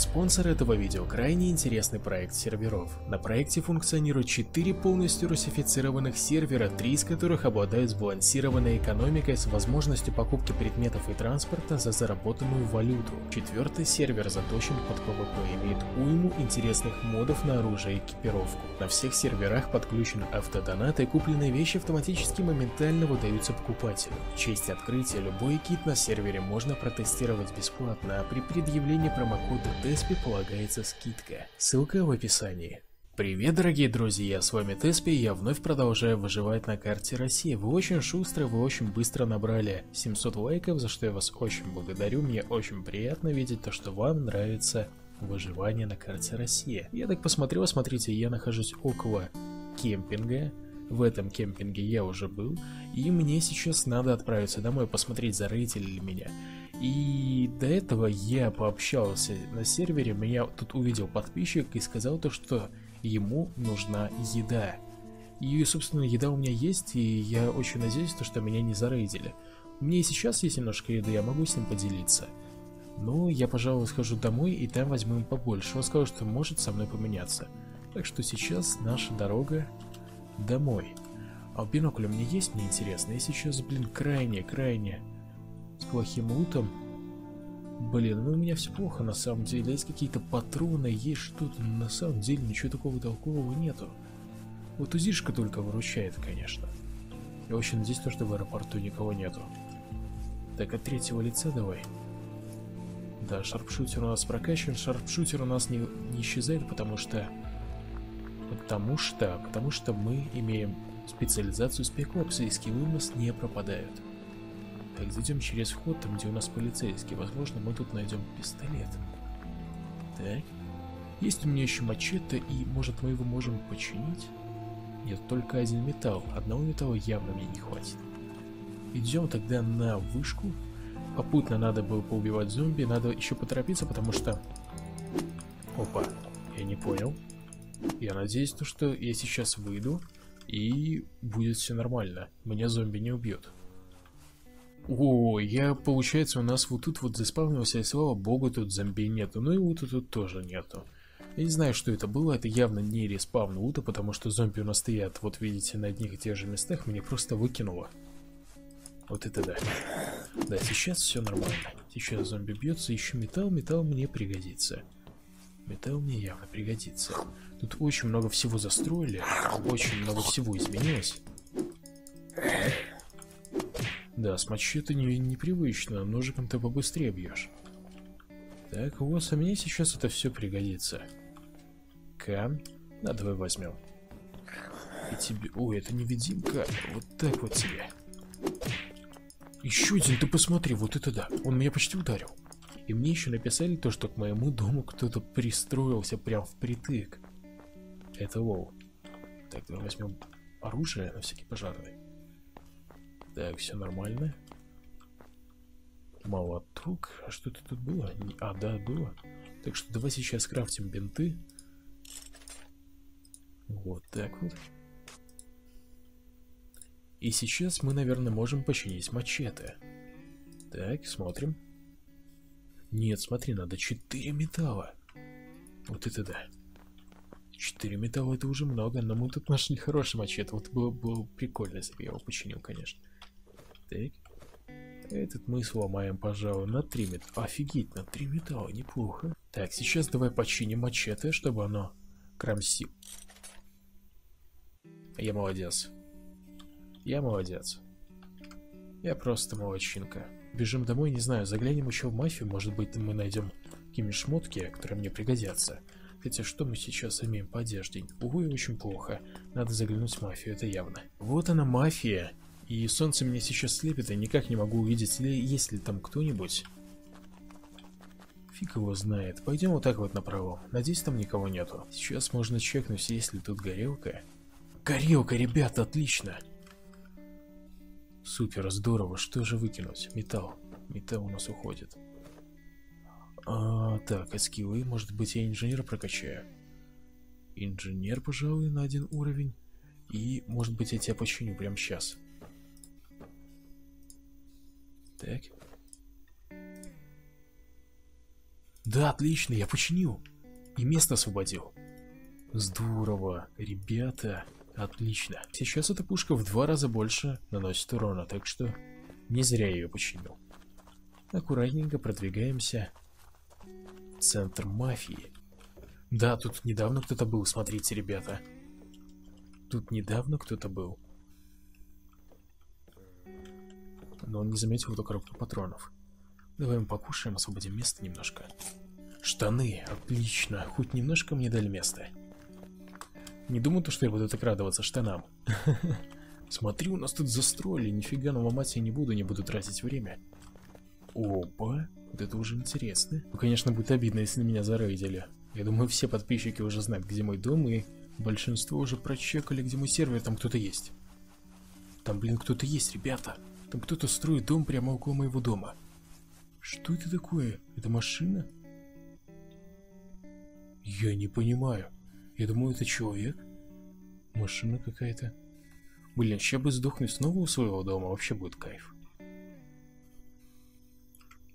спонсор этого видео – крайне интересный проект серверов. На проекте функционируют 4 полностью русифицированных сервера, 3 из которых обладают сбалансированной экономикой с возможностью покупки предметов и транспорта за заработанную валюту. Четвертый сервер заточен под PvP, имеет уйму интересных модов на оружие и экипировку. На всех серверах подключен автодонат и купленные вещи автоматически моментально выдаются покупателю. В честь открытия любой кит на сервере можно протестировать бесплатно, а при предъявлении промокода Теспи полагается скидка. Ссылка в описании. Привет, дорогие друзья, с вами Теспи, я вновь продолжаю выживать на карте России. Вы очень шустры, вы очень быстро набрали 700 лайков, за что я вас очень благодарю. Мне очень приятно видеть то, что вам нравится выживание на карте России. Я так посмотрел, смотрите, я нахожусь около кемпинга. В этом кемпинге я уже был, и мне сейчас надо отправиться домой, посмотреть, зарыли ли меня. И до этого я пообщался на сервере, меня тут увидел подписчик и сказал то, что ему нужна еда. И, собственно, еда у меня есть, и я очень надеюсь, то, что меня не зарейдили. У меня и сейчас есть немножко еды, я могу с ним поделиться. Но я, пожалуй, схожу домой и там возьму им побольше. Он сказал, что может со мной поменяться. Так что сейчас наша дорога домой. А бинокль у меня есть, мне интересно. Я сейчас, блин, крайне-крайне с плохим лутом. Блин, ну у меня все плохо на самом деле. Есть какие-то патроны, есть что-то. На самом деле ничего такого толкового нету. Вот узишка только выручает, конечно. Я очень надеюсь, что в аэропорту никого нету. Так, от третьего лица давай. Да, шарпшутер у нас прокачан. Шарпшутер у нас не, не исчезает, потому что... Потому что... Потому что мы имеем специализацию спекопса, и скиллы у нас не пропадают. Так, зайдем через вход, там где у нас полицейский. Возможно, мы тут найдем пистолет. Так. Есть у меня еще мачете, и может мы его можем починить? Нет, только один металл. Одного металла явно мне не хватит. Идем тогда на вышку. Попутно надо было поубивать зомби. Надо еще поторопиться, потому что... Опа, я не понял. Я надеюсь, то, что я сейчас выйду, и будет все нормально. Меня зомби не убьет. О, я, получается, у нас вот тут вот заспавнился, и слава богу, тут зомби нету. Ну и лута тут тоже нету. Я не знаю, что это было, это явно не респавн лута, потому что зомби у нас стоят, вот видите, на одних и тех же местах, мне просто выкинуло. Вот это да. Да, сейчас все нормально. Сейчас зомби бьется, еще металл, металл мне пригодится. Металл мне явно пригодится. Тут очень много всего застроили, очень много всего изменилось. Да, с мачете не, непривычно, ножиком ты побыстрее бьешь. Так, вот, а мне сейчас это все пригодится. Камень. Да, давай возьмем. И тебе... Ой, это невидимка. Вот так вот тебе. Еще один, ты посмотри, вот это да. Он меня почти ударил. И мне еще написали то, что к моему дому кто-то пристроился прям впритык. Это лол. Так, давай возьмем оружие на всякий пожарный. Так, все нормально. Молоток. А что это тут было? А, да, было. Так что давай сейчас крафтим бинты. Вот так вот. И сейчас мы, наверное, можем починить мачете. Так, смотрим. Нет, смотри, надо 4 металла. Вот это да. 4 металла это уже много, но мы тут нашли хороший мачете. Вот было, было прикольно, если бы я его починил, конечно. Так. Этот мы сломаем, пожалуй, на 3 металла. Офигеть, на 3 металла, неплохо. Так, сейчас давай починим мачете, чтобы оно кромсил. Я молодец. Я молодец. Я просто молодчинка. Бежим домой, не знаю, заглянем еще в мафию, может быть мы найдем какие-нибудь шмотки, которые мне пригодятся. Хотя что мы сейчас имеем по одежде? Увы, очень плохо. Надо заглянуть в мафию, это явно. Вот она мафия. И солнце меня сейчас слепит, и никак не могу увидеть, ли, есть ли там кто-нибудь. Фиг его знает. Пойдем вот так вот направо. Надеюсь, там никого нету. Сейчас можно чекнуть, есть ли тут горелка. Горелка, ребята, отлично. Супер, здорово. Что же выкинуть? Металл. Металл у нас уходит. А, так, а скиллы? Может быть, я инженера прокачаю? Инженер, пожалуй, на один уровень. И, может быть, я тебя починю прямо сейчас. Так. Да, отлично, я починил. И место освободил. Здорово, ребята, отлично. Сейчас эта пушка в два раза больше наносит урона, так что не зря я ее починил. Аккуратненько продвигаемся центр мафии. Да, тут недавно кто-то был, смотрите, ребята. Тут недавно кто-то был. Но он не заметил эту коробку патронов. Давай мы покушаем, освободим место немножко. Штаны, отлично. Хоть немножко мне дали место. Не думаю, то, что я буду так радоваться штанам. Смотри, у нас тут застроили. Нифига, но ломать я не буду, не буду тратить время. Опа, вот это уже интересно. Ну, конечно, будет обидно, если меня зарейдили. Я думаю, все подписчики уже знают, где мой дом, и большинство уже прочекали, где мой сервер, там кто-то есть. Там, блин, кто-то есть, ребята. Там кто-то строит дом прямо около моего дома. Что это такое? Это машина? Я не понимаю. Я думаю, это человек. Машина какая-то. Блин, сейчас бы сдохнуть снова у своего дома, вообще будет кайф.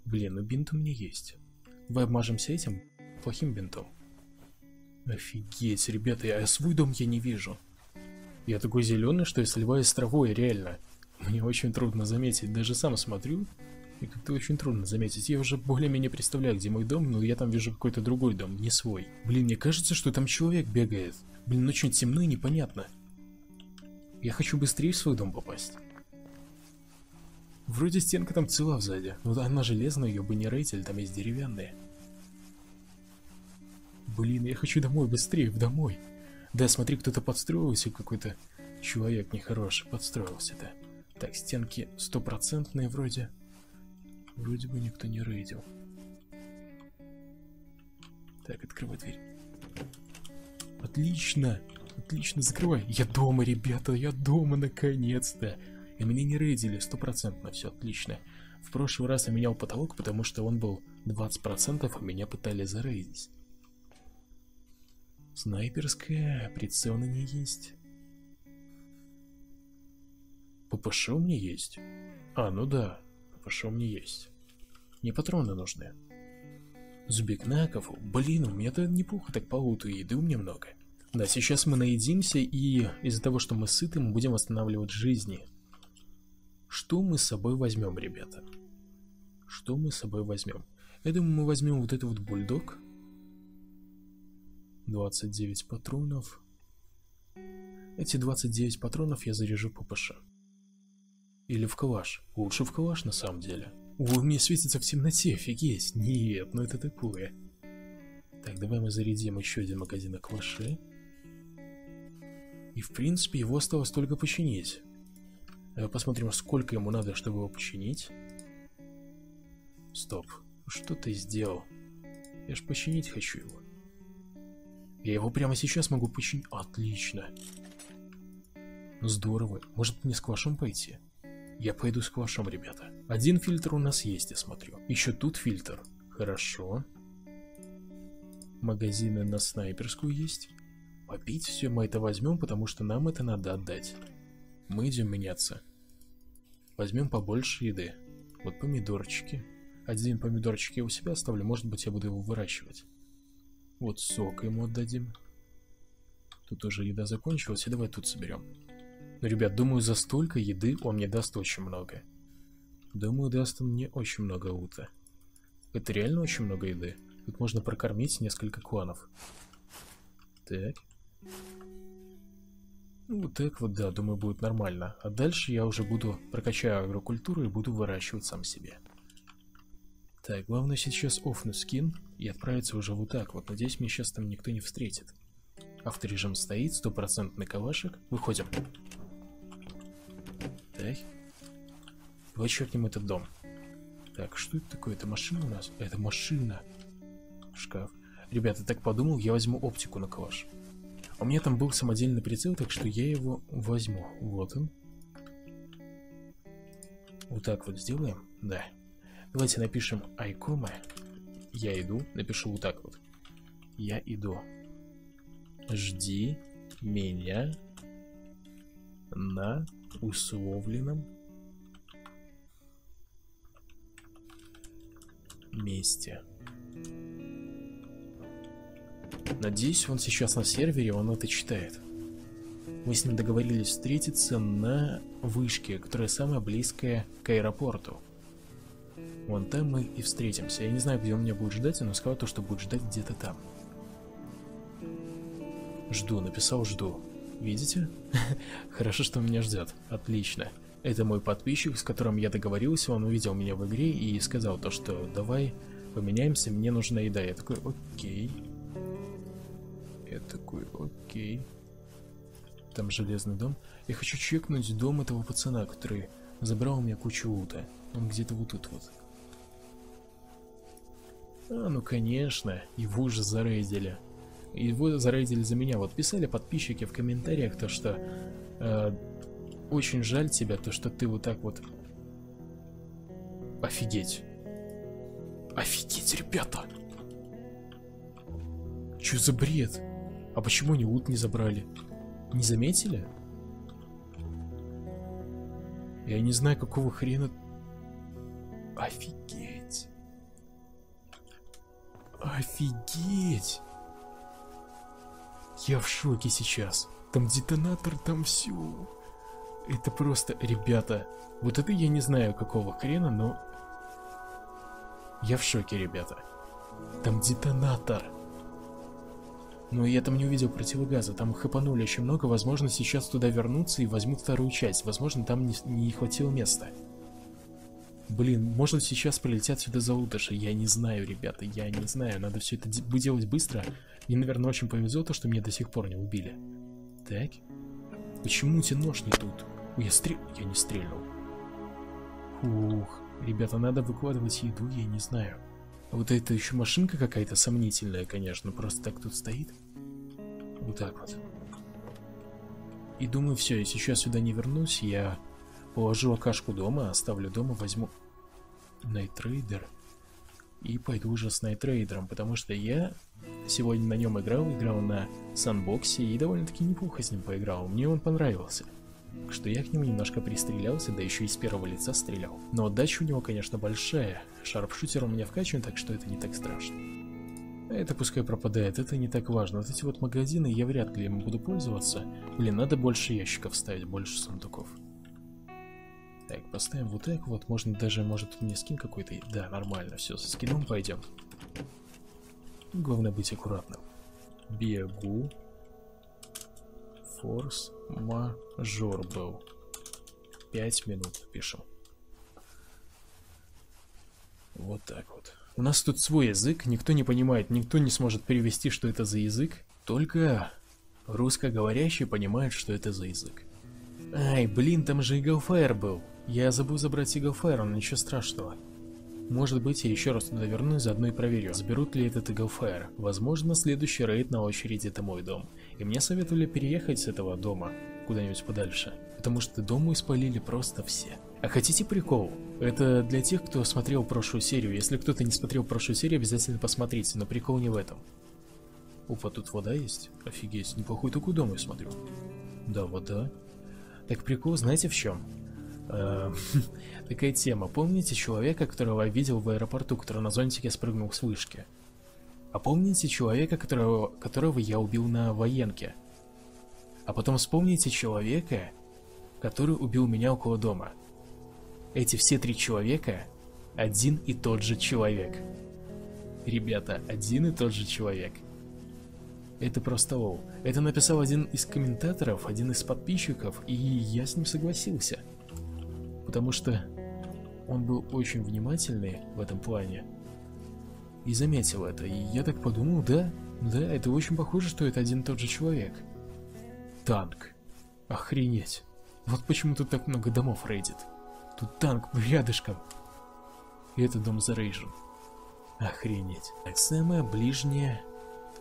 Блин, ну бинт у меня есть. Давай обмажемся этим плохим бинтом. Офигеть, ребята, я свой дом я не вижу. Я такой зеленый, что я сливаюсь с травой, реально. Мне очень трудно заметить, даже сам смотрю, и как-то очень трудно заметить. Я уже более-менее представляю, где мой дом, но я там вижу какой-то другой дом, не свой. Блин, мне кажется, что там человек бегает. Блин, очень темно и непонятно. Я хочу быстрее в свой дом попасть. Вроде стенка там цела сзади. но она железная, ее бы не рейтили, там есть деревянные. Блин, я хочу домой, быстрее, в домой. Да, смотри, кто-то подстроился, какой-то человек нехороший подстроился-то. Так, стенки стопроцентные вроде. Вроде бы никто не рейдил. Так, открывай дверь. Отлично! Отлично, закрывай. Я дома, ребята, я дома наконец-то. И меня не рейдили, стопроцентно, все отлично. В прошлый раз я менял потолок, потому что он был 20%, а меня пытались зарейдить. Снайперская, прицел на ней есть. ППШ у меня есть. А, ну да, ППШ у меня есть. Не патроны нужны. Зубикнаков, блин, у меня-то неплохо так по луту, еды у меня много. Да, сейчас мы наедимся, и из-за того, что мы сыты, мы будем восстанавливать жизни. Что мы с собой возьмем, ребята? Что мы с собой возьмем? Я думаю, мы возьмем вот этот вот бульдог. 29 патронов. Эти 29 патронов я заряжу ППШ. Или в калаш. Лучше в калаш на самом деле. О, мне светится в темноте, офигеть. Нет, ну это такое. Так, давай мы зарядим еще один магазин на калаше. И в принципе его осталось только починить. Давай посмотрим, сколько ему надо, чтобы его починить. Стоп. Что ты сделал? Я ж починить хочу его. Я его прямо сейчас могу починить. Отлично. Здорово. Может мне с квашом пойти? Я пойду с квашом, ребята. Один фильтр у нас есть, я смотрю. Еще тут фильтр. Хорошо. Магазины на снайперскую есть. Попить все мы это возьмем, потому что нам это надо отдать. Мы идем меняться. Возьмем побольше еды. Вот помидорчики. Один помидорчик я у себя оставлю, может быть я буду его выращивать. Вот сок ему отдадим. Тут уже еда закончилась, и давай тут соберем. Ну, ребят, думаю, за столько еды он мне даст очень много. Думаю, даст он мне очень много ута. Это реально очень много еды. Тут можно прокормить несколько кланов. Так. Ну, так вот, да, думаю, будет нормально. А дальше я уже буду прокачаю агрокультуру и буду выращивать сам себе. Так, главное сейчас офнуть скин и отправиться уже вот так вот. Надеюсь, меня сейчас там никто не встретит. Авторежим стоит, стопроцентный кавашек. Выходим. Так. Давай чекнем этот дом. Так, что это такое? Это машина у нас? Это машина. Шкаф. Ребята, так подумал, я возьму оптику на калаш. А у меня там был самодельный прицел, так что я его возьму. Вот он. Вот так вот сделаем. Да. Давайте напишем айкома. Я иду. Напишу вот так вот. Я иду. Жди меня на условленном месте. Надеюсь, он сейчас на сервере, он это читает. Мы с ним договорились встретиться на вышке, которая самая близкая к аэропорту. Вон там мы и встретимся. Я не знаю, где он меня будет ждать, но сказал то, что будет ждать где-то там. Жду, написал жду. Видите? Хорошо, что меня ждет. Отлично. Это мой подписчик, с которым я договорился, он увидел меня в игре и сказал то, что давай поменяемся, мне нужна еда. Я такой, окей. Я такой, окей. Там железный дом. Я хочу чекнуть дом этого пацана, который забрал у меня кучу лута. Он где-то вот тут вот. А, ну конечно, его уже зарейдили. Его зарейдили за меня. Вот писали подписчики в комментариях то, что э, очень жаль тебя, то, что ты вот так вот... Офигеть. Офигеть, ребята! Чё за бред? А почему они лут не забрали? Не заметили? Я не знаю, какого хрена... Офигеть. Офигеть. Я в шоке сейчас. Там детонатор, там все. Это просто, ребята, вот это я не знаю какого хрена, но... Я в шоке, ребята. Там детонатор. Но я там не увидел противогаза, там хэпанули очень много, возможно сейчас туда вернуться и возьмут вторую часть, возможно там не, не хватило места. Блин, может сейчас полетят сюда за утыши, я не знаю, ребята, я не знаю, надо все это делать быстро. Мне, наверное, очень повезло то, что меня до сих пор не убили. Так, почему у тебя нож не тут? Я стрел... Я не стрельнул. Фух, ребята, надо выкладывать еду, я не знаю. А вот это еще машинка какая-то сомнительная, конечно, просто так тут стоит. Вот так вот. И думаю, все, я сейчас сюда не вернусь, я положу окашку дома, оставлю дома, возьму Nightraider и пойду уже с Nightraider ом, потому что я сегодня на нем играл, играл на sandbox е и довольно-таки неплохо с ним поиграл, мне он понравился что я к нему немножко пристрелялся, да еще и с первого лица стрелял. Но отдача у него, конечно, большая. Sharpshooter у меня вкачан, так что это не так страшно. Это пускай пропадает, это не так важно. Вот эти вот магазины я вряд ли им буду пользоваться. Блин, надо больше ящиков ставить, больше сундуков. Так, поставим вот так вот. Можно даже, может, мне скин какой-то... Да, нормально, все, со скином пойдем. Главное быть аккуратным. Бегу. Форс мажор был. Пять минут пишем. Вот так вот. У нас тут свой язык, никто не понимает, никто не сможет перевести, что это за язык. Только русскоговорящий понимает, что это за язык. Ай, блин, там же Иглфайр был. Я забыл забрать Иглфайр, но ничего страшного. Может быть, я еще раз туда вернусь, заодно и проверю, заберут ли этот Иглфайр. Возможно, следующий рейд на очереди это мой дом. И мне советовали переехать с этого дома куда-нибудь подальше, потому что дому испалили просто все. А хотите прикол? Это для тех, кто смотрел прошлую серию. Если кто-то не смотрел прошлую серию, обязательно посмотрите, но прикол не в этом. Опа, тут вода есть? Офигеть, неплохой такой дом я смотрю. Да, вода. Так прикол, знаете в чем? Э, такая тема. Помните человека, которого я видел в аэропорту, который на зонтике спрыгнул с вышки? А помните человека, которого, которого я убил на военке? А потом вспомните человека, который убил меня около дома. Эти все три человека один и тот же человек. Ребята, один и тот же человек. Это просто лол. Это написал один из комментаторов, один из подписчиков, и я с ним согласился. Потому что он был очень внимательный в этом плане и заметил это. И я так подумал, да, да, это очень похоже, что это один и тот же человек. Танк. Охренеть. Вот почему тут так много домов рейдит. Тут танк рядышком. И этот дом зарейжен. Охренеть. Так, самая ближняя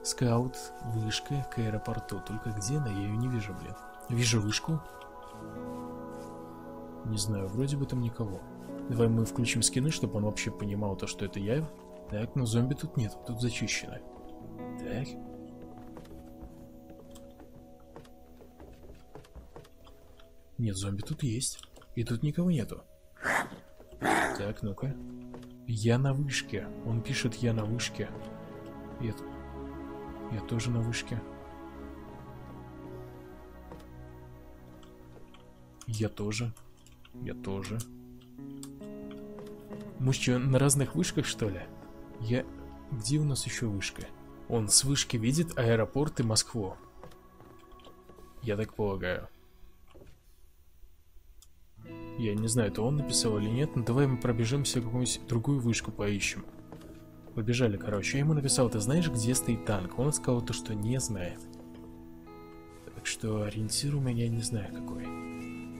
скаут вышка к аэропорту. Только где она? Я ее не вижу, блин. Вижу вышку. Не знаю, вроде бы там никого. Давай мы включим скины, чтобы он вообще понимал то, что это я. Так, но зомби тут нет, тут зачищено. Так. Нет, зомби тут есть. И тут никого нету. Так, ну-ка. Я на вышке. Он пишет, я на вышке. Это... Я тоже на вышке. Я тоже. Я тоже. Мы что, на разных вышках, что ли? Я... Где у нас еще вышка? Он с вышки видит аэропорт и Москву. Я так полагаю. Я не знаю, это он написал или нет, но давай мы пробежимся какую-нибудь другую вышку поищем. Побежали, короче. Я ему написал, ты знаешь, где стоит танк? Он сказал то, что не знает. Так что ориентир у меня не знаю какой.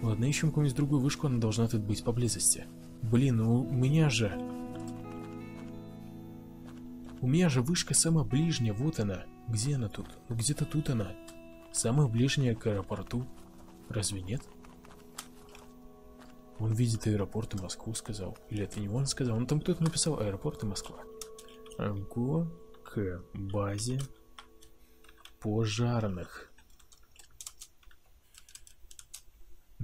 Ладно, ищем какую-нибудь другую вышку, она должна тут быть поблизости. Блин, ну у меня же... У меня же вышка самая ближняя, вот она. Где она тут? Ну где-то тут она. Самая ближняя к аэропорту. Разве нет? Он видит аэропорт и Москву, сказал. Или это не он сказал? Ну там кто-то написал аэропорт и Москва. Го к базе пожарных.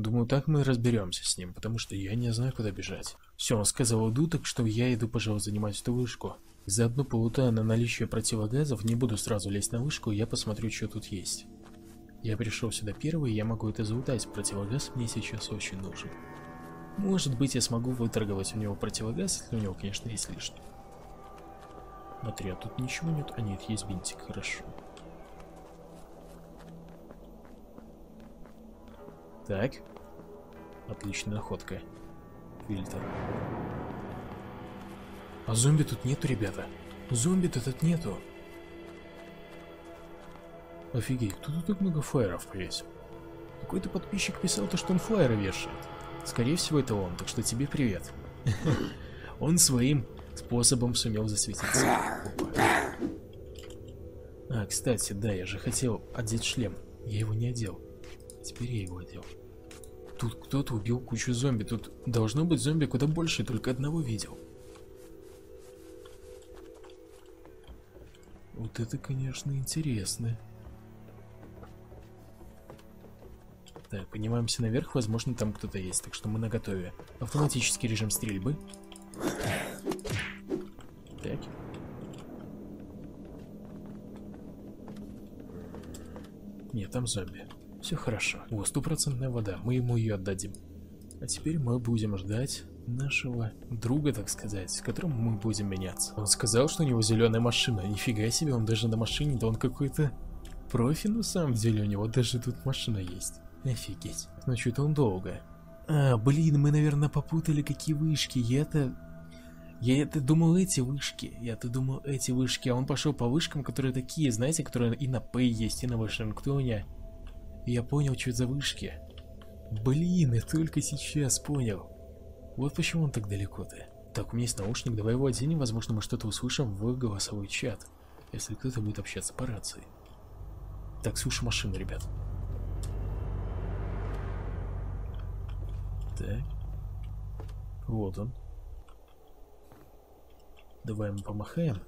Думаю, так мы разберемся с ним, потому что я не знаю, куда бежать. Все, он сказал иду, так что я иду, пожалуй, занимать эту вышку. Заодно полутая на наличие противогазов, не буду сразу лезть на вышку, я посмотрю, что тут есть. Я пришел сюда первый, я могу это залутать, противогаз мне сейчас очень нужен. Может быть, я смогу выторговать у него противогаз, если у него, конечно, есть лишний. Смотри, а тут ничего нет? А нет, есть бинтик, хорошо. Так. Отличная находка. Фильтр. А зомби тут нету, ребята. Зомби-то тут нету. Офигеть, кто тут так много флайеров повесил? Какой-то подписчик писал то, что он флайеры вешает. Скорее всего, это он, так что тебе привет. Он своим способом сумел засветиться. А, кстати, да, я же хотел одеть шлем. Я его не одел. Теперь я его одел. Тут кто-то убил кучу зомби. Тут должно быть зомби куда больше, только одного видел. Вот это, конечно, интересно. Так, поднимаемся наверх, возможно, там кто-то есть, так что мы наготове. Автоматический режим стрельбы. Так. Нет, там зомби. Все хорошо. О, стопроцентная вода. Мы ему ее отдадим. А теперь мы будем ждать нашего друга, так сказать, с которым мы будем меняться. Он сказал, что у него зеленая машина. Нифига себе, он даже на машине, да он какой-то профи на самом деле. У него даже тут машина есть. Офигеть. Значит, он долго. А, блин, мы, наверное, попутали какие вышки. Я-то... Я это думал эти вышки. Я-то думал эти вышки. А он пошел по вышкам, которые такие, знаете, которые и на П есть, и на Вашингтоне. Я понял, что за вышки. Блин, я только сейчас понял. Вот почему он так далеко-то. Так, у меня есть наушник, давай его оденем, возможно мы что-то услышим в голосовой чат. Если кто-то будет общаться по рации. Так, слушай машину, ребят. Так. Вот он. Давай ему помахаем.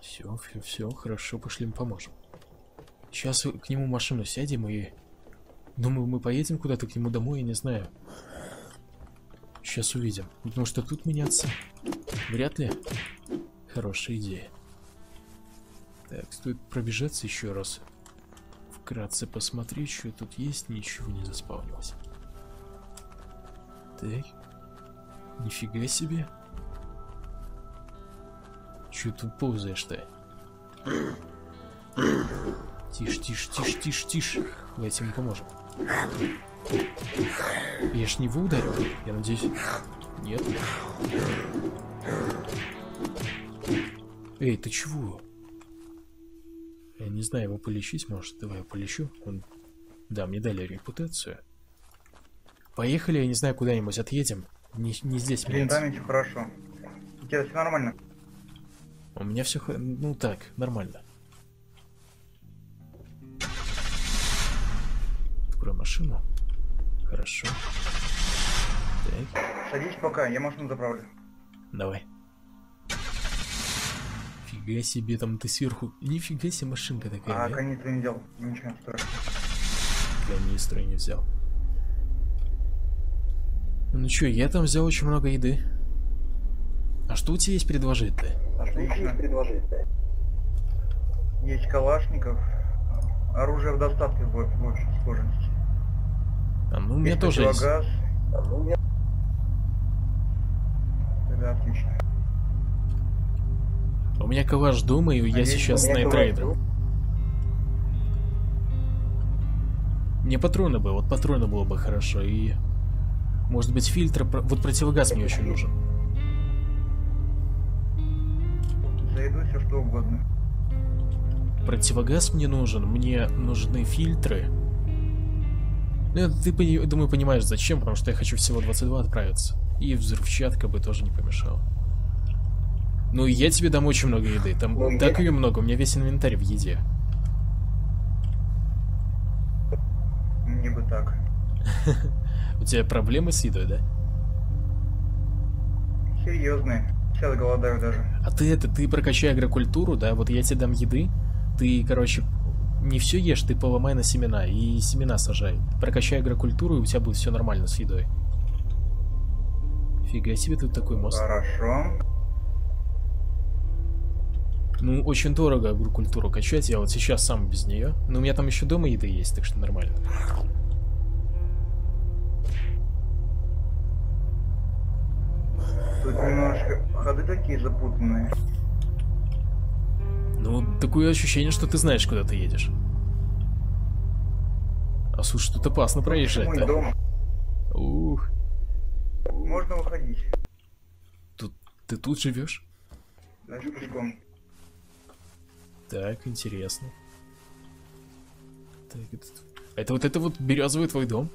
Все, все, все, хорошо, пошли ему поможем. Сейчас к нему машину сядем и... Думаю, мы поедем куда-то к нему домой, я не знаю. Сейчас увидим. Потому что тут меняться вряд ли хорошая идея. Так, стоит пробежаться еще раз. Вкратце посмотреть, что тут есть, ничего не заспавнилось. Так. Нифига себе. Че тут ползаешь-то? Тише, тише, тише, тише, тише. Давайте ему поможем. Я ж не его ударил. Я надеюсь... Нет. Эй, ты чего? Я не знаю, его полечить может. Давай я полечу. Он... Да, мне дали репутацию. Поехали, я не знаю, куда-нибудь отъедем. Не, не здесь. Блин, ничего хорошо. У тебя все нормально? У меня все, ну так, нормально. Машину. Хорошо. Так. Садись пока, я машину заправлю. Давай. Фига себе, там ты сверху. Нифига себе машинка такая. А, канистры не взял. Ничего страшного. Канистры не взял. Ну чё, я там взял очень много еды. А что у тебя есть предложить-то? А что есть предложить-то? Есть калашников. Оружие в достатке в, в общей сложности. А, ну, у меня есть тоже есть. противогаз. Тогда отлично. У меня калаш дома, и я есть сейчас у меня найтрейдером. Мне патроны бы, вот патроны было бы хорошо, и... Может быть фильтр... Вот противогаз мне очень нужен. Зайду все что угодно. Противогаз мне нужен, мне нужны фильтры. Ну, это ты, думаю, понимаешь, зачем, потому что я хочу всего 22 отправиться. И взрывчатка бы тоже не помешала. Ну, я тебе дам очень много еды. Там Ну, так ее много, у меня весь инвентарь в еде. Мне бы так. У тебя проблемы с едой, да? Серьезные. Сейчас голодаю даже. А ты это, ты прокачай агрокультуру, да, вот я тебе дам еды, ты, короче, не все ешь, ты поломай на семена и семена сажай. Прокачай агрокультуру, и у тебя будет все нормально с едой. Фига себе тут такой мост. Хорошо. Ну, очень дорого агрокультуру качать, я вот сейчас сам без нее. Но у меня там еще дома еды есть, так что нормально. Тут немножко ходы такие запутанные. Ну, такое ощущение, что ты знаешь, куда ты едешь. А слушай, тут опасно проезжать, Мой да? дом. Ух, Можно выходить. тут, ты тут живешь? Дальше пешком. Так, интересно. Так, это, это вот это вот березовый твой дом?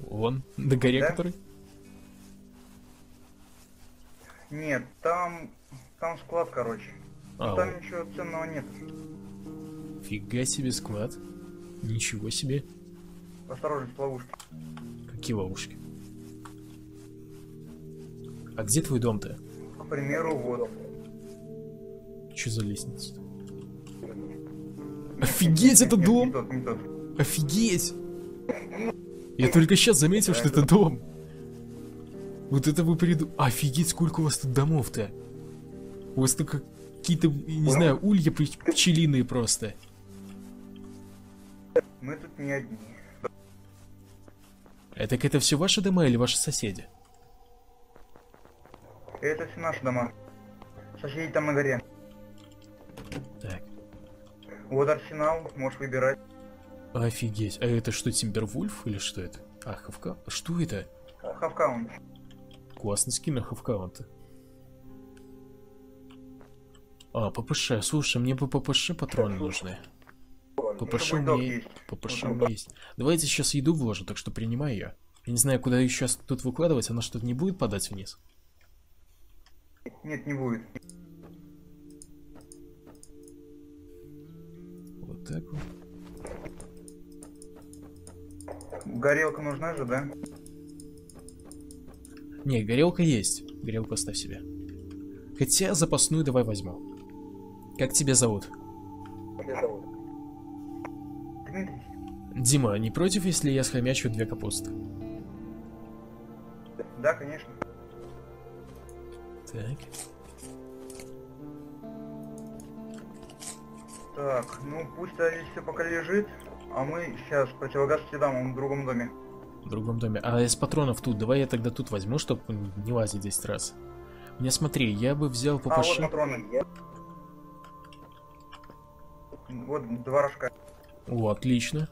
Вон, на горе Да. который? Нет, там... Там склад, короче. А, там вот, ничего ценного нет. фига себе склад. Ничего себе. Осторожно, с ловушки. Какие ловушки. А где твой дом-то? К примеру, вот. Что за лестница? Офигеть, это дом! Не тот, не тот. Офигеть! Я только сейчас заметил, что это дом. Вот это вы приду... Офигеть, сколько у вас тут домов-то. У вас как какие-то, не знаю, улья пч- пчелиные просто. Мы тут не одни. Это это все ваши дома или ваши соседи? Это все наши дома. Соседи там на горе. Так. Вот арсенал, можешь выбирать. Офигеть. А это что, Тимбервульф или что это? А, Хавка? Что это? Хавкаунт. Классный скин на Хавкаунта. А, ППШ. Слушай, мне бы ППШ патроны нужны. ППШ у меня есть. ППШ у меня есть. Давайте сейчас еду вложу, так что принимай ее. Я не знаю, куда ее сейчас тут выкладывать, она что-то не будет падать вниз? Нет, не будет. Вот так вот. Горелка нужна же, да? Не, горелка есть. Горелку оставь себе. Хотя запасную давай возьму. Как тебя зовут? Дима, не против, если я схомячу две капусты? Да, конечно. Так. Так, ну пусть здесь все пока лежит, а мы сейчас противогаз тебе дам, он в другом доме. В другом доме. А из патронов тут, давай я тогда тут возьму, чтобы не лазить 10 раз. Мне смотри, я бы взял А ППШ. вот патроны. Вот два рожка. О, отлично.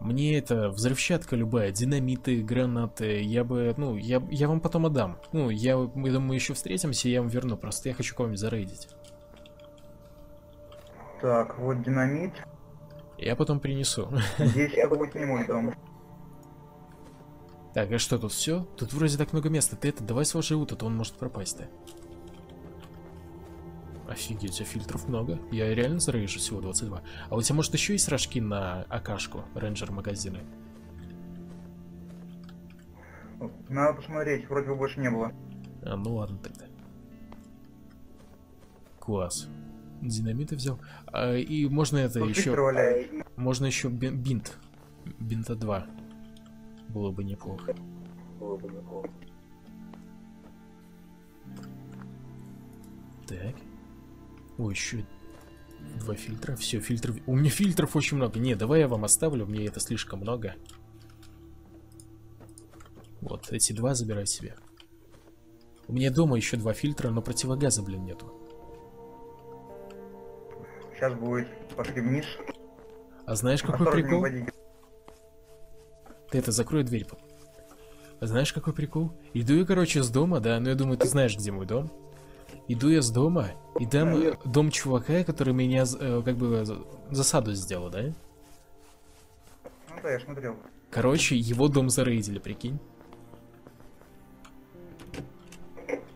Мне это взрывчатка любая, динамиты, гранаты, я бы, ну, я, я вам потом отдам. Ну, я, мы думаю, еще встретимся, я вам верну, просто я хочу кого-нибудь зарейдить. Так, вот динамит. Я потом принесу. Здесь это будет не мой дом. Так, а что тут все? Тут вроде так много места. Ты это, давай сложи ут, а то он может пропасть-то. Офигеть, а фильтров много. Я реально зарейжу всего 22. А у тебя, может, еще есть рожки на АКшку, рейнджер магазины? Надо посмотреть, вроде бы больше не было. А, ну ладно тогда. Класс. Динамиты взял. А, и можно это Тут еще... Можно еще бин- бинт. Бинта 2. Было бы неплохо. Так. Ой, еще Два фильтра, все, фильтр... У меня фильтров очень много. Не, давай я вам оставлю, мне это слишком много. Вот, эти два забирай себе. У меня дома еще два фильтра, но противогаза, блин, нету. Сейчас будет. Пошли вниз. А знаешь, какой Осторожнее, прикол? Ты это закрой дверь. А знаешь, какой прикол? Иду я, короче, с дома, да, ну я думаю, ты знаешь, где мой дом. Иду я с дома, и там э, дом чувака, который меня э, как бы за- засаду сделал, да? Ну да, я смотрел. Короче, его дом зарейдили, прикинь.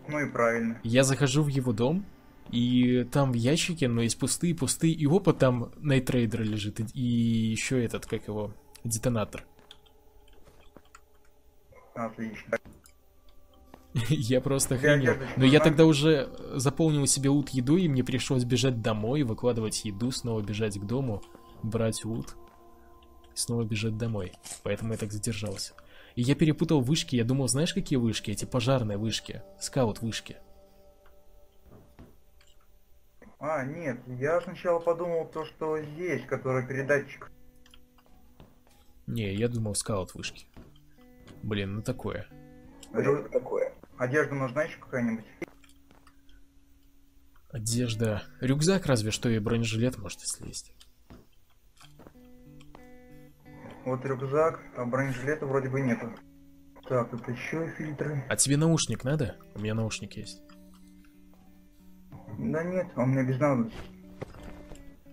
Ну и правильно. Я захожу в его дом, и там в ящике, но есть пустые, пустые, и опа, там Nightraider лежит, и, и еще этот, как его, детонатор. Отлично. Я просто охренел. Но я тогда уже заполнил себе ут еду, и мне пришлось бежать домой, выкладывать еду, снова бежать к дому, брать ут, снова бежать домой. Поэтому я так задержался. И я перепутал вышки, я думал, знаешь, какие вышки? Эти пожарные вышки, скаут вышки. А, нет, я сначала подумал то, что здесь, который передатчик. Не, я думал, скаут вышки. Блин, ну такое. Рю- Одежда нужна еще какая-нибудь? Одежда. Рюкзак разве что и бронежилет может, если есть. Вот рюкзак, а бронежилета вроде бы нету. Так, тут еще фильтры. А тебе наушник надо? У меня наушник есть. Да нет, он мне без надобности.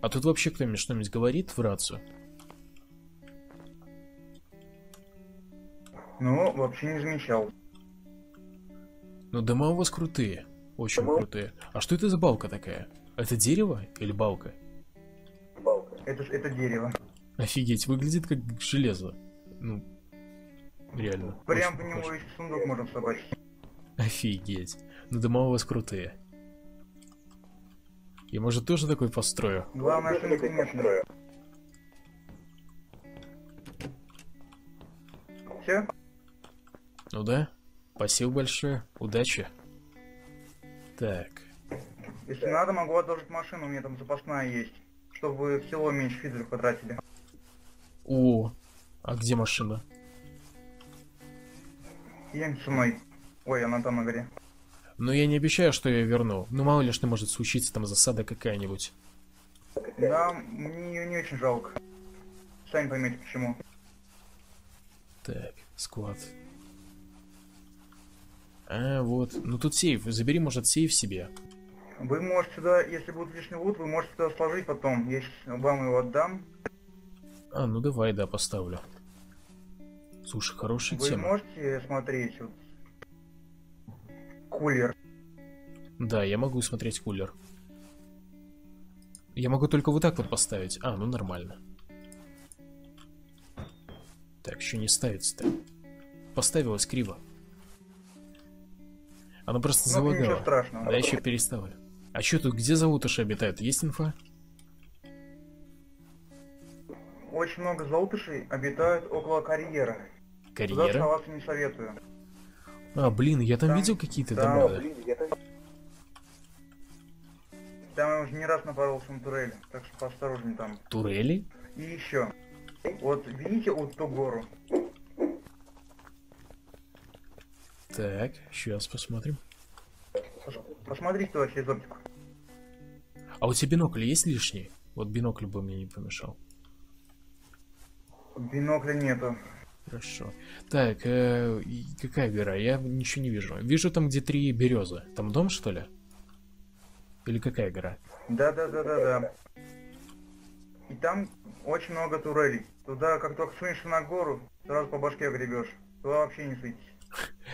А тут вообще кто-нибудь что-нибудь говорит в рацию? Ну, вообще не замечал. Ну дома у вас крутые. Очень крутые. А что это за балка такая? Это дерево или балка? Это, ж- это дерево. Офигеть, выглядит как железо. Ну, реально. Прям по нему еще сундук можно собрать. Офигеть. Ну дома у вас крутые. Я, может, тоже такой построю? Главное, что неприметно. Все? Ну да. Спасибо большое. Удачи. Так. Если надо, могу одолжить машину, у меня там запасная есть. Чтобы в село меньше физров потратили. О, а где машина? Едем со мной. Ой, она там на горе. Ну я не обещаю, что я верну. Ну мало ли что может случиться, там засада какая-нибудь. Да, мне ее не очень жалко. Сами поймете почему. Так, склад. А, вот. Ну тут сейф. Забери, может, сейф себе. Вы можете сюда, если будет лишний лут, вы можете сюда сложить потом. Я вам его отдам. А, ну давай, да, поставлю. Слушай, хорошая Вы тема. можете смотреть вот кулер. Да, я могу смотреть кулер. Я могу только вот так вот поставить. А, ну нормально. Так, еще не ставится-то. Поставилось криво. Оно просто Ну, ничего залагало. страшного. Да еще переставлю. А что тут, где заутыши обитают? Есть инфа? Очень много заутышей обитают около карьера. Туда Карьера? соваться не советую. А, блин, я там Там- видел какие-то там- дома, да? Там я уже не раз напоролся на турели, так что поосторожней там. Турели? И еще. Вот видите вот ту гору? Так, сейчас посмотрим. Пос- Посмотрите туда через оптику. А у тебя бинокль есть лишний? Вот бинокль бы мне не помешал. Бинокля нету. Хорошо. Так, э, какая гора? Я ничего не вижу. Вижу там, где три березы. Там дом, что ли? Или какая гора? Да-да-да-да-да. И там очень много турелей. Туда, как только сунешься на гору, сразу по башке гребешь. Туда вообще не суйтесь.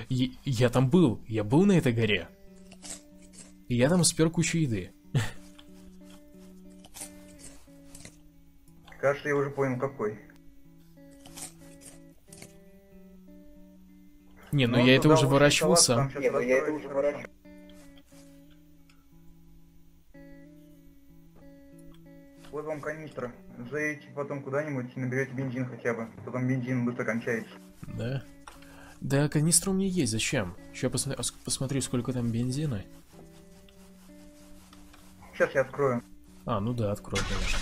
Я, я там был. Я был на этой горе. И я там спер кучу еды. Кажется, я уже понял, какой. Не, ну Но я это уже очень выращивал салат, там сам. щас расстроились, хорошо. Вот вам канистра. Заедете потом куда-нибудь и наберете бензин хотя бы. Потом бензин быстро кончается. Да. Да, канистра у меня есть. Зачем? Сейчас посмотрю, посмотрю, сколько там бензина. Сейчас я открою. А, ну да, открой, конечно.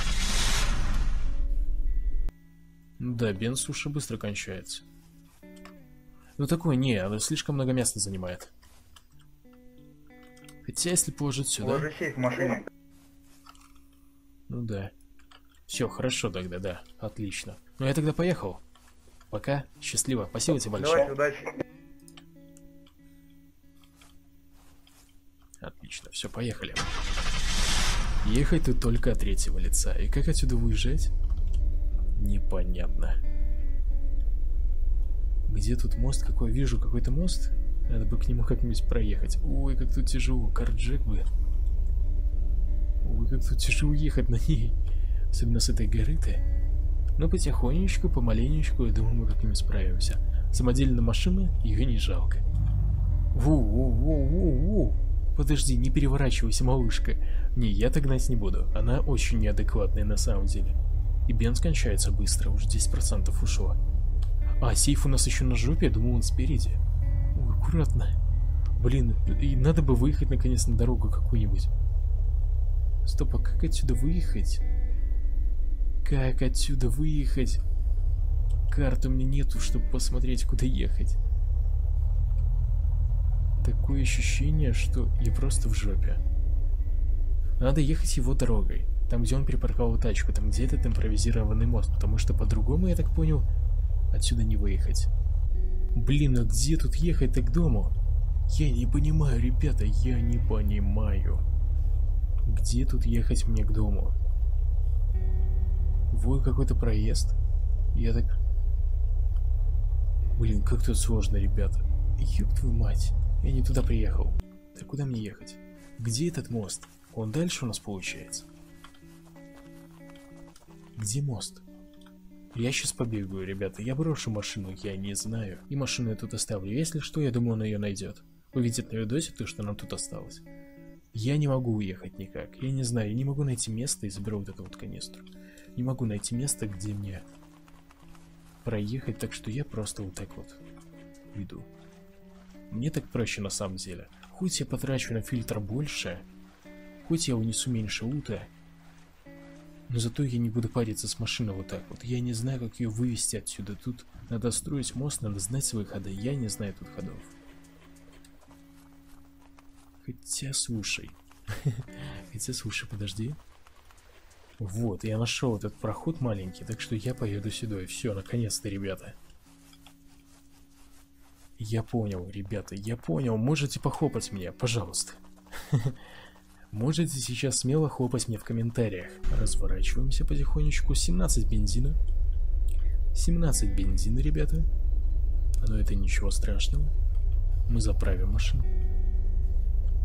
Ну да, бен суши быстро кончается. Ну такой, не, она слишком много места занимает. Хотя, если положить сюда... Положи сейф в машине. Ну да. Все, хорошо тогда, да. Отлично. Ну я тогда поехал. Пока. Счастливо. Спасибо тебе большое. Давайте, удачи. Отлично. Все, поехали. Ехать тут только от третьего лица. И как отсюда выезжать? Непонятно. Где тут мост? Какой? Вижу какой-то мост. Надо бы к нему как-нибудь проехать. Ой, как тут тяжело. Карджек бы. Ой, как тут тяжело ехать на ней. Особенно с этой горы-то. Но потихонечку, помаленечку, я думаю, мы как-нибудь справимся. Самодельная машина, ее не жалко. Воу-воу-воу-воу-воу. Подожди, не переворачивайся, малышка. Не, я так гнать не буду. Она очень неадекватная на самом деле. И бенз кончается быстро, уже 10% ушло. А, сейф у нас еще на жопе, я думал он спереди. Ой, аккуратно. Блин, и надо бы выехать наконец на дорогу какую-нибудь. Стоп, а как отсюда выехать? Как отсюда выехать? Карты у меня нету, чтобы посмотреть, куда ехать. Такое ощущение, что я просто в жопе. Надо ехать его дорогой. Там, где он припарковал тачку, там где этот импровизированный мост, потому что по-другому, я так понял, отсюда не выехать. Блин, а где тут ехать-то к дому? Я не понимаю, ребята, я не понимаю. Где тут ехать мне к дому? Вот какой-то проезд. Я так... Блин, как тут сложно, ребята. Ёб твою мать. Я не туда приехал. Так куда мне ехать? Где этот мост? Он дальше у нас получается? Где мост? Я сейчас побегаю, ребята. Я брошу машину, я не знаю. И машину я тут оставлю. Если что, я думаю, он ее найдет. Увидит на видосе то, что нам тут осталось. Я не могу уехать никак. Я не знаю, я не могу найти место и заберу вот эту вот канистру. Не могу найти место, где мне проехать, так что я просто вот так вот иду. Мне так проще на самом деле. Хоть я потрачу на фильтр больше, хоть я унесу меньше лута, но зато я не буду париться с машиной вот так вот. Я не знаю, как ее вывести отсюда. Тут надо строить мост, надо знать свои ходы. Я не знаю тут ходов. Хотя, слушай. Хотя, слушай, подожди. Вот, я нашел этот проход маленький, так что я поеду сюда. И все, наконец-то, ребята. Я понял, ребята, я понял. Можете похлопать мне, пожалуйста. Можете сейчас смело хлопать мне в комментариях. Разворачиваемся потихонечку. 17 бензина. 17 бензина, ребята. Но это ничего страшного. Мы заправим машину.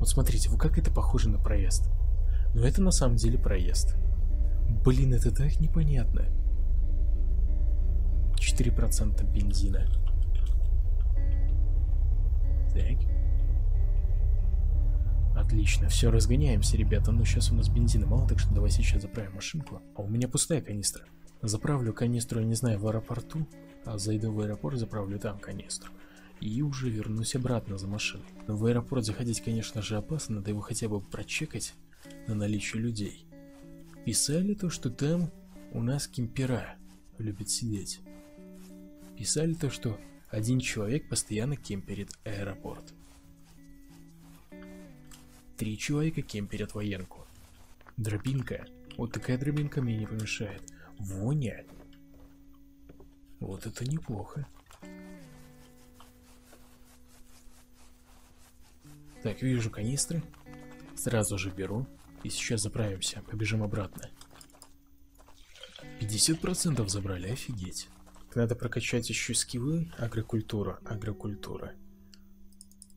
Вот смотрите, вы как это похоже на проезд. Но это на самом деле проезд. Блин, это так непонятно. 4% бензина. Так. Отлично, все, разгоняемся, ребята. Ну, сейчас у нас бензина мало, так что давай сейчас заправим машинку. А у меня пустая канистра. Заправлю канистру, я не знаю, в аэропорту, а зайду в аэропорт, заправлю там канистру. И уже вернусь обратно за машиной. Но в аэропорт заходить, конечно же, опасно, надо его хотя бы прочекать на наличие людей. Писали то, что там у нас кемпера любят сидеть. Писали то, что один человек постоянно кемперит аэропорт. Три человека кемперят военку. Дробинка. Вот такая дробинка мне не помешает. Воня. Вот это неплохо. Так, вижу канистры. Сразу же беру. И сейчас заправимся. Побежим обратно. 50% забрали, офигеть. Надо прокачать еще скиллы. Агрокультура, агрокультура.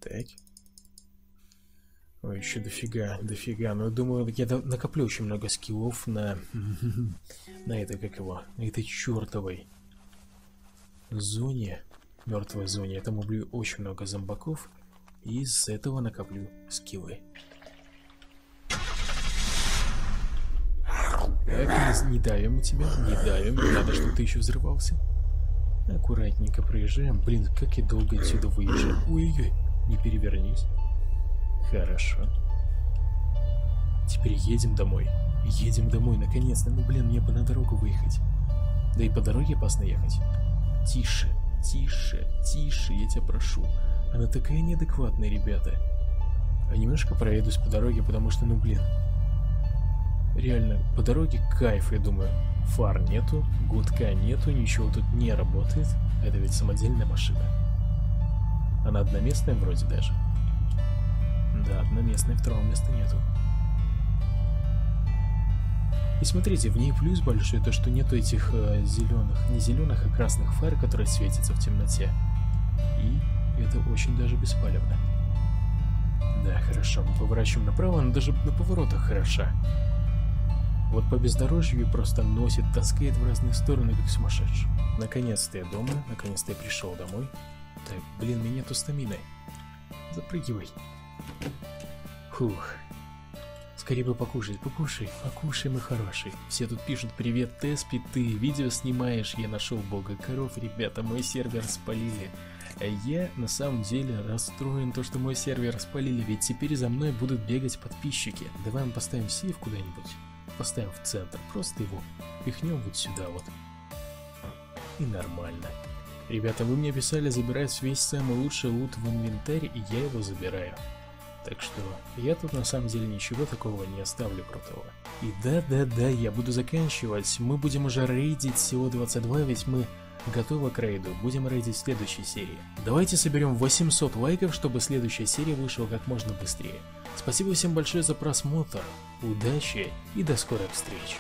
Так. Ой, еще дофига, дофига. Но я думаю, я накоплю очень много скиллов на... на это, как его, на этой чертовой зоне, мертвой зоне. Я там убью очень много зомбаков. И из этого накоплю скиллы. Так, не, давим мы тебя, не давим, надо, чтобы ты еще взрывался. Аккуратненько проезжаем. Блин, как я долго отсюда выезжаю. Ой-ой-ой, не перевернись. Хорошо. Теперь едем домой. Едем домой, наконец-то. Ну, блин, мне бы на дорогу выехать. Да и по дороге опасно ехать. Тише, тише, тише, я тебя прошу. Она такая неадекватная, ребята. А немножко проедусь по дороге, потому что, ну, блин. Реально, по дороге кайф, я думаю. Фар нету, гудка нету, ничего тут не работает. Это ведь самодельная машина. Она одноместная вроде даже. Да, одноместной, второго места нету. И смотрите, в ней плюс большой, то что нету этих э, зеленых, не зеленых, а красных фар, которые светятся в темноте. И это очень даже беспалевно. Да, хорошо, мы поворачиваем направо, она даже на поворотах хороша. Вот по бездорожью просто носит, таскает в разные стороны, как сумасшедший. Наконец-то я дома, наконец-то я пришел домой. Так, блин, меня нету стамины. Запрыгивай. Фух. Скорее бы покушать, покушай, покушай, мой хороший. Все тут пишут, привет, Теспи, ты видео снимаешь, я нашел бога коров, ребята, мой сервер спалили. А я на самом деле расстроен то, что мой сервер спалили, ведь теперь за мной будут бегать подписчики. Давай мы поставим сейф куда-нибудь, поставим в центр, просто его пихнем вот сюда вот. И нормально. Ребята, вы мне писали забирать весь самый лучший лут в инвентарь, и я его забираю. Так что я тут на самом деле ничего такого не оставлю крутого. И да-да-да, я буду заканчивать. Мы будем уже рейдить всего 22, ведь мы готовы к рейду. Будем рейдить в следующей серии. Давайте соберем 800 лайков, чтобы следующая серия вышла как можно быстрее. Спасибо всем большое за просмотр, удачи и до скорых встреч.